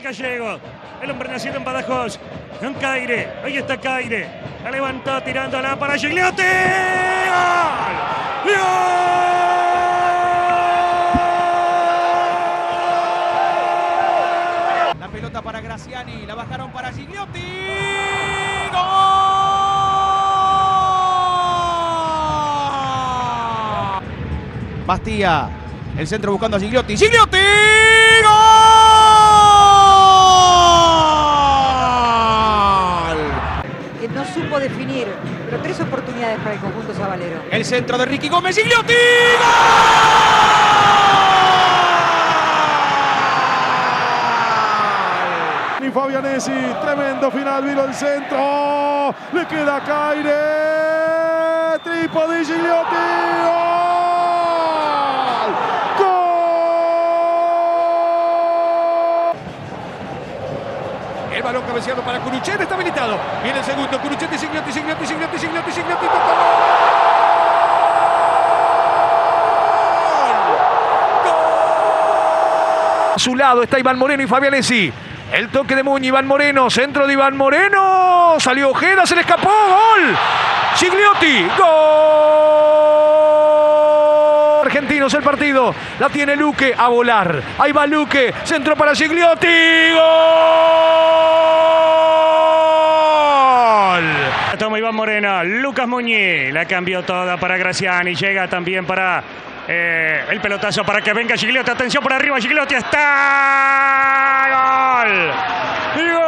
el gallego. El hombre nacido en Badajoz. En Caire. Ahí está Caire. La levantó tirándola para Gigliotti. ¡Gol! La pelota para Graciani. La bajaron para Gigliotti. ¡Gol! Bastía. El centro buscando a Gigliotti. ¡Gigliotti! ¡Gol! que no supo definir, pero tres oportunidades para el conjunto sabalero. El centro de Ricky Gómez. ¡Gigliotti! ¡Gol! Ni Fabianesi, tremendo final, vino el centro, le queda Caire, Tripodi Gigliotti, ¡Gol! ¡Gol! El balón cabeceado para Curuchet, está habilitado. Viene el segundo, Curuchet y Sigliotti, Sigliotti, Sigliotti, Sigliotti, Sigliotti, tocó. A su lado está Iván Moreno y Fabianesi. El toque de Muñi, Iván Moreno, centro de Iván Moreno. Salió Ojeda, se le escapó, gol. Sigliotti, gol. Argentinos el partido. La tiene Luque a volar. Ahí va Luque. Centro para Gigliotti. Gol. Toma Iván Moreno. Lucas Muñiz. La cambió toda para Graciani. Llega también para eh, el pelotazo para que venga Gigliotti. Atención por arriba. Gigliotti está. Gol. Gol.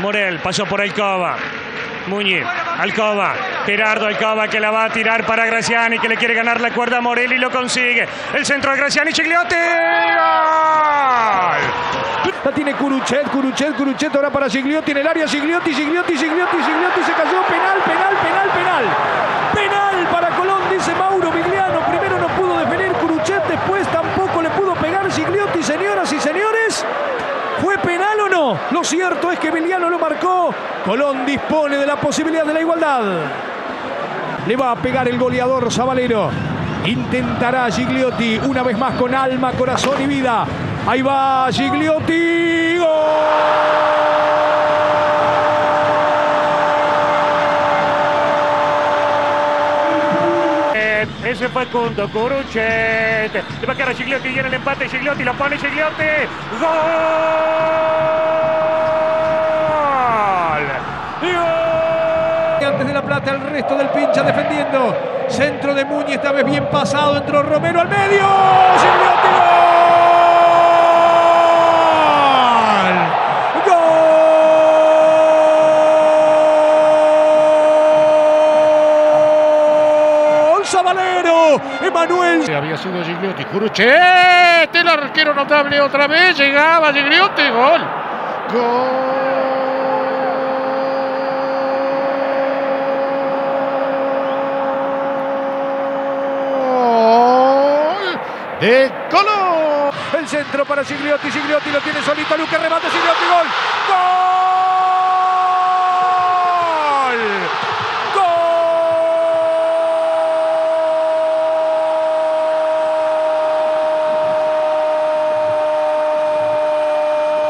Morel pasó por Alcoba. Muñiz, Alcoba, Gerardo Alcoba que la va a tirar para Graciani que le quiere ganar la cuerda a Morel y lo consigue. El centro de Graciani, Gigliotti. ¡Gol! La tiene Curuchet, Curuchet, Curuchet ahora para Gigliotti en el área. Gigliotti, Gigliotti, Gigliotti, Gigliotti se cayó. Penal, penal, penal, penal. Penal para Colón, dice Mauro Vigliano. Primero no pudo definir Curuchet, después tampoco le pudo pegar Gigliotti. Señoras y señores, ¿fue penal o no? Lo cierto es que Vigliano lo marcó. Colón dispone de la posibilidad de la igualdad. Le va a pegar el goleador Zabalero. Intentará Gigliotti una vez más con alma, corazón y vida. Ahí va Gigliotti. Eh, Ese fue Cundo, Curuchet. Le va a quedar a Gigliotti, viene el empate. Gigliotti lo pone Gigliotti. ¡Gol! ¡Y gol! Antes de la plata, el resto del pincha defendiendo. Centro de Muñi, esta vez bien pasado. Entró Romero al medio. Gigliotti. ¡Gol! ¡Gol! Zabalero. Emanuel Había sido Gigliotti. Curuchet, el arquero notable otra vez. Llegaba Gigliotti. Gol. Gol de Colón. El centro para Gigliotti. Gigliotti lo tiene solito. Luque remate. Gigliotti. Gol. Gol.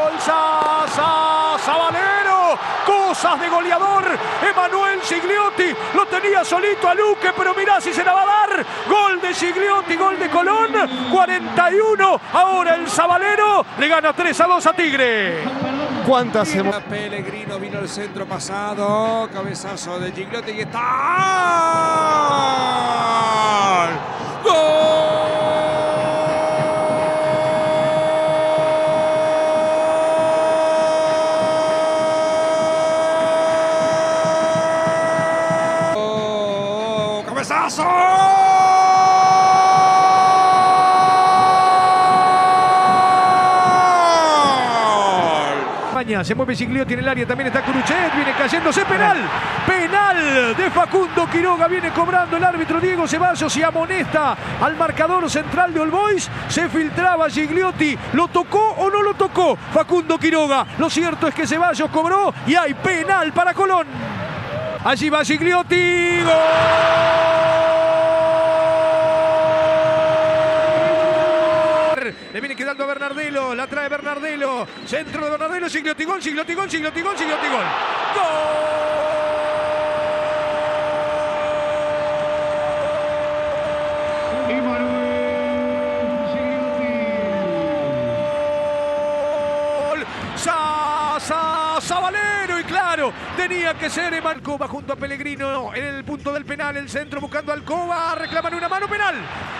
Gol. Sa, sa, Sabalero. Cosas de goleador. Emanuel Gigliotti lo tenía solito a Luque, pero mirá si se la va a dar. Gol de Gigliotti, gol de Colón. 41. Ahora el Sabalero le gana 3 a 2 a Tigre. ¿Cuántas hemos... Pellegrino vino el centro pasado, cabezazo de Gigliotti y está. ¡Gol! ¡Gol! ¡Cabezazo! España, se mueve Gigliotti en el área, también está Curuchet, viene cayéndose, penal, penal de Facundo Quiroga, viene cobrando el árbitro Diego Ceballos y amonesta al marcador central de All Boys, se filtraba Gigliotti, ¿lo tocó o no lo tocó Facundo Quiroga? Lo cierto es que Ceballos cobró y hay penal para Colón. Allí va Gigliotti, gol. Le viene quedando a Bernardelo. La trae Bernardelo. Centro de Bernardelo. Gigliotti gol. Gigliotti gol. Gigliotti gol. Gigliotti claro, tenía que ser Eman Coba junto a Pellegrino en el punto del penal, el centro buscando a Alcoba, reclaman una mano penal,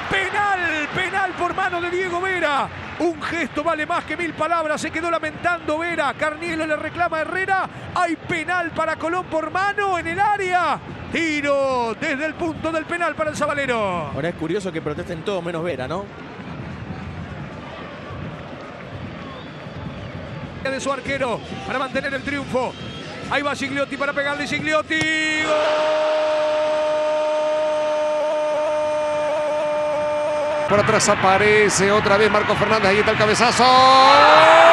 penal, penal por mano de Diego Vera. Un gesto vale más que mil palabras, se quedó lamentando Vera, Carnielo le reclama a Herrera, hay penal para Colón por mano en el área. Tiro desde el punto del penal para el Sabalero. Ahora es curioso que protesten todos menos Vera, ¿no? De su arquero para mantener el triunfo. Ahí va Gigliotti para pegarle Gigliotti. Por atrás aparece otra vez Marco Fernández. Ahí está el cabezazo.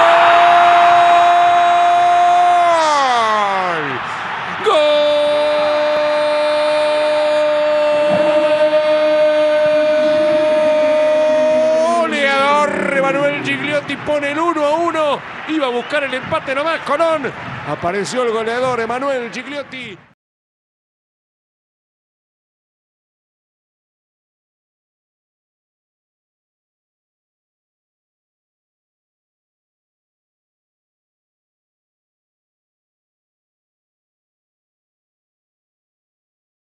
Gigliotti pone el 1 a 1. Iba a buscar el empate nomás Colón. Apareció el goleador Emanuel Gigliotti.